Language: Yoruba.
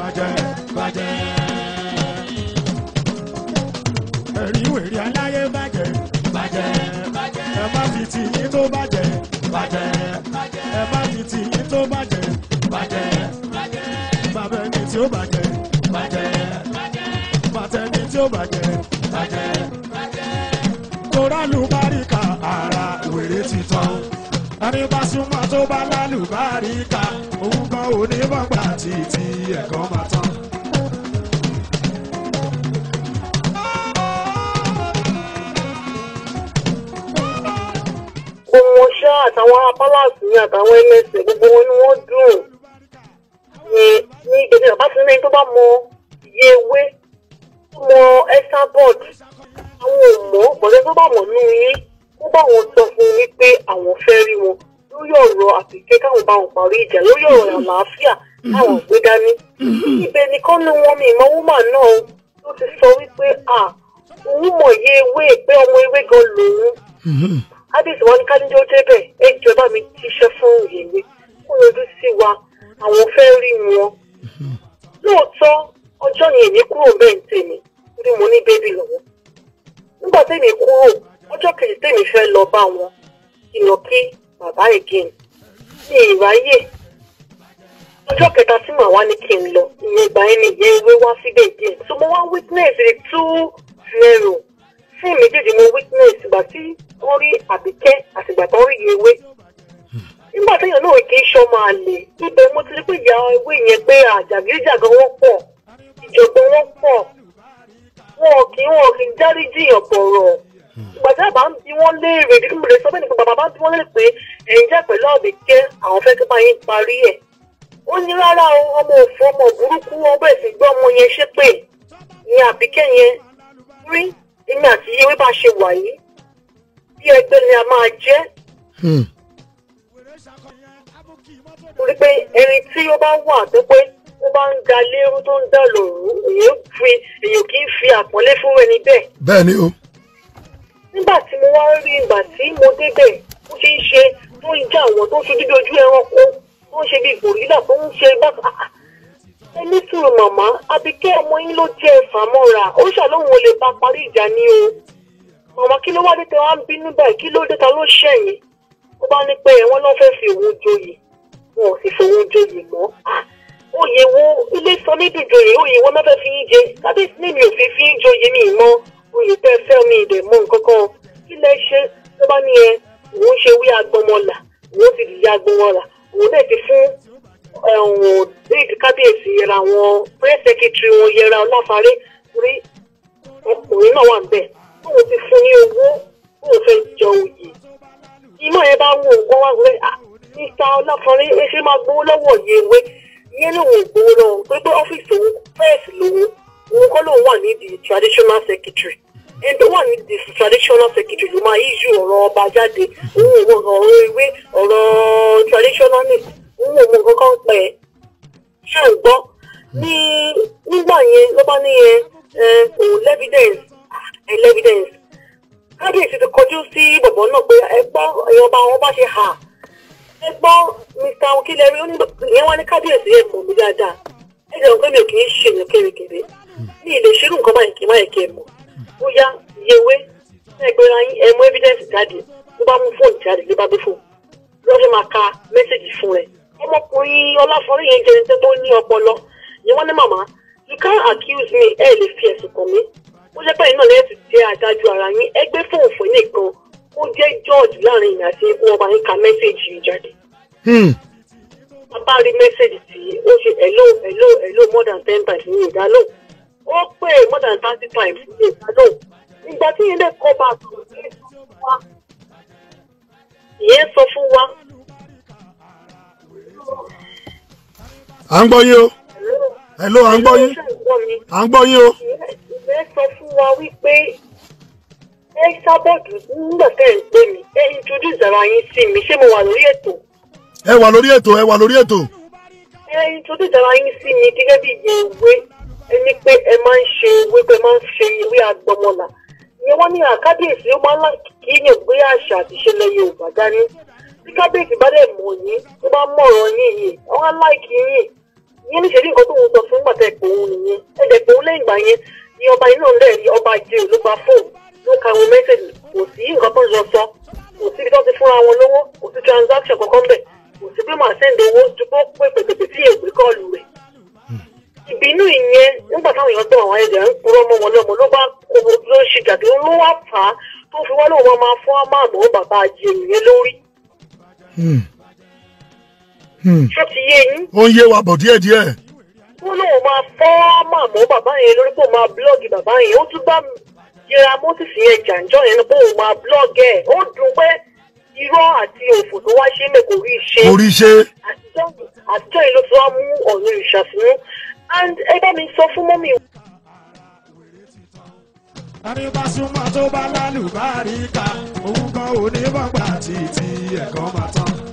bàjẹ́ bàjẹ́. ẹ̀rí wèrè aláyé bàjẹ́ bàjẹ́ bàjẹ́. ẹ má fi tì yín tó bàjẹ́ bàjẹ́ bàjẹ́. ẹ má fi tì yín tó bàjẹ́ bàjẹ́ bàjẹ́. bàbá ẹni tí ó bàjẹ́ bàjẹ́ bàjẹ́. bàtà ẹni tí ó bàjẹ́ bàjẹ́ bàjẹ́. torá lùbáríkà tó bá lálùbáríkà òun kan ò ní bọ́gbà títí ẹ̀kọ́ máa tán. ṣá àtàwọn apálàsì ní àtàwọn ẹlẹsẹ gbogbo wọn ni wọn dùn ní ní gbèdé bàbá tí ní tó bá mọ iye ewé tó mọ ẹsàbọd àwọn ò mọ bọ̀dẹ́ tó bá mọ̀ nínú yín ó bá wọn sọ fún un wípé àwọn fẹ́ rí wọn lórí ọ̀rọ̀ àpèké káwọn bá wọn parí ìjà lórí ọ̀rọ̀ àlàáfíà káwọn gbé dání. Ibẹ̀ nìkan ní wọn mi ìmọ̀ wúmà náà ló ti sọ wípé à òun mọ̀ iye ewé pé ọmọ ewé gan lòun. Ádìsí wọn ní kádíjọ débẹ̀ ẹ jọba mi tíṣẹ́ fún ìwé kó yọjú sí wa àwọn fẹ́ rí wọn. lóòótọ́ ọjọ́ yẹn èmi kúrò bẹ́ẹ̀ ń tèmi torí mo ní bébì lọ́wọ́. nígbà tèmi kúrò ọjọ́ kejì tèmi fẹ́ lọ bá wọn ìnà kí bàbá again ní ìráyè. ọjọ́ kẹta tí màá wá ní kí n lọ ìyẹn ìgbà yẹn ni ìyẹn ewé wá síbẹ̀ díẹ̀ so mo wá witness the two zero fún méjèèjì mo witness ìgbà tí wọ́n rí àbíkẹ́ àti ìgbà tó ń rí ewé. nígbà téèyàn náà kì í ṣọmọ àlè ibẹ̀ mo ti rí pé ìyá ewé yẹn pé àjàgídíjàgan wọ́n pọ̀ ìjọ̀gbọ́n wọ́n pọ̀ wọn kì í wọn kì í járí jiyàn bọ̀rọ̀. Ìgbà tí àbá ń bí wọ́n léèrè dídí mo lè sọ bẹ́ẹ̀ ni pé bàbá bá ń bí wọ́n léèrè pé ẹ̀yin jẹ́ pẹ̀lú àbíkẹ́ àwọn fẹ́ kí bá yín parí ẹ̀. ó ní rárá ọmọ òfò ọmọ burúkú bẹ̀rẹ̀ sí gbọ́ ọmọ yẹn ṣépè ní àbíkẹ́ yẹn rí èmi àti ewé bá ṣe wà yìí bí ẹgbẹ́ ni a máa jẹ́ torí pé ẹni tí ó bá wà tó pé ó bá ń da lérú tó ń dà lòrú èyàn fi èyàn kì í fi àpọ́nlé fún ẹni bẹ́ẹ̀. bẹ́ẹ̀ ni o. wá rí ìgbà tí mo débẹ̀ ó ṣe ń ṣe tó ń já àwọn tó ń ṣojú bí ojú ẹranko tó ń ṣe bí gòrílà tó ń ṣe bákan ẹni sùúrù màmá Àbíkẹ́ ọmọ yín ló jẹ́ ẹ̀fà mọ́ra ó ṣàlóhùn olè bá parí ìjà ní o. Màmá kí ló wá dé tẹ wá ń bínú báyìí? Kí ló dé ta ló ṣẹ̀yìn ó bá ní pé wọ́n lọ́ fẹ́ fi òun joyè. Wọn ò sì fi òun joyè mọ́. Oyè wo? Ilé sọ nídùú joyè oyè wọn náà fẹ́ fi yín jẹ? Kábíyèsí ní mi ò fi fi yín joyè mi mọ́. Oyè tẹ́ fẹ́ mi ìdẹ̀ mọ́ nǹkan kan lẹ ṣe tó bá ní ẹ òun ṣe wí agbọmọlà òun ti dìde agbọmọlà. Òun náà ti fún déèdì kábíyèsí yẹra àwọn press secretary wọn yẹra ọláfarẹ́ rí ọkùnrin náà wà ń bẹ̀. Tóun ti fún ní owó tóun fẹ́ jẹ oyè. Ìmọ̀ yẹn bá wù ú wọ́n wá wẹ́ mr. Ọláfarẹ́ ẹ máa gbowó lọ́wọ́ yẹwé ìyẹn lòun ò gbowó lọ́wọ́ pé pé ọ́fíìsì òun fẹ́ẹ̀sì lòun òun kọ́ lòun wà ní the traditional secretary tó wà ní the traditional secretary ló máa yíjú ọ̀rọ̀ ọba jáde. Òun ò mọ ọ̀rọ̀ ewé ọ̀rọ̀ traditionalist. Òun ò mọ nǹkan kan pẹ̀. Ṣé ń gbọ́? Ní nígbà yẹn ló bá ní yẹn òun lẹ́fídẹ̀nsì ẹ̀ lẹ́fídẹ̀nsì kábíyèsí ti kọjú sí bọ̀bọ̀ náà pé ẹ gbọ́ ẹ̀yọ́ ọba wọn bá ṣe hà. Ẹ gbọ́ mr. Okilere ìyẹn wá ní kábíyèsí ẹ̀ mọ̀ mí dáadáa. Ẹ jẹun pé mi ò kì í ṣe èèyàn kéré-kéré. Ní ilé ìṣirò nǹkan báyìí kì í má yẹ kí ẹ mọ̀ ó yá yewé ẹgbẹ́ra yín ẹ mú evidence jáde ló bá mú fóònù jáde ló bá gbé fóònù ló fẹ́ máa ka mẹ́sẹ̀gì fún rẹ̀. Ọmọkùnrin ọláfọlẹ́ yẹn jẹ́ ẹni tó ní ọpọlọ. Ìyẹn wọ́n ní màmá you can't accuse me. Ẹ lè fi ẹ̀sùn kàn mí. Ó jẹ́ pé iná lẹ́yìn ti jẹ́ adájọ́ ara yín. Ẹgbẹ́ fún òfin nìkan ó jẹ́ george láàárín ìyá àti ikú ọba yín ka mẹ́sẹ̀gì yìí jáde. bàbá rí mẹ́sẹ̀gì tí ó ṣe hello hello hello more than ten times. Ní ìdálò ó pè more than thirty times ní ìdálò ìgbà tí kọ́ bá tó ìyẹn sọ fún wa. à ń gbọ́ yín o hello à ń gbọ́ yín à ń gbọ́ yín o. ìyẹn sọ fún wa wípé sábọ̀dù nígbà tẹ́ ẹ̀ ń pè mí ẹ introduce ara yín sí mi ṣé mo wà lórí ètò. ẹ wà lórí ètò ẹ wà lórí ètò. ẹ introduce ara yín sí mi gẹ́gẹ́ bí ìyẹn ìwé ẹni pé ẹ máa ń ṣe ìwé pé ẹ máa ń ṣe ìwé agbọmọlà. Ìyẹn wọ́n ní àkábíyèsí ó máa ń láti kí yàn gbé àṣà àti ìṣẹ̀lẹ̀ yorùbá dání. Tí kábíyèsí bá dẹ̀ mọ̀ yín tó bá mọ̀ ọ̀rọ̀ yín yìí àwọn aláìkí yín ìyẹn níṣẹ́ ní nǹkan tó ń sọ fún gbàtẹ́ ìgbà yẹn ni ọba náà lẹ́ẹ̀rí ọba jẹ́ ló gba fóònù ló ka àwọn mẹ́sẹ̀gì. Kò sí nǹkan tó ń lọ sọ. Kò sí ibi tó ti fúnra wọn lówó. Kò sí transaction kankan bẹ̀ kò sí pé màá sẹ́ndì owó kó pé pèpèpè tí èèpè kọ́ọ̀lù rẹ̀ ìbínú ìyẹn nígbà táwọn èèyàn àwọn ẹ̀jẹ̀ ń purọ́ mọ́ wọn lọ́mọ ló bá kó ló ń ṣe gàdé ló wá fà á tó fi wá lóun máa fún àmọ́ bàbá ajé yẹn lórí. Hmm. Hmm. ṣó ti yé yín? Ó ń yé wa bọ̀ díẹ̀díẹ̀. wọn lóun máa fọ́ màmú bàbá yẹn lórí pé òun máa búlọ́ọ̀gì bàbá yẹn. Ó tún bá yẹra mọ́tìsì yẹn jàǹjọ́ yẹn pé òun máa búlọ́ọ̀gì ẹ̀. Ó dùn pé irọ́ àti òfò tó wá ṣe mẹ́ kò rí ṣe. Àtijọ́ yìí ló ti wá mú ọ̀nà ìṣàfihàn and ẹ bá mi sọ fún mọ́mì ẹni bá tó bá lálùbáríkà òun kan ò ní bọ́gbà títí ẹ̀kọ́ máa tán.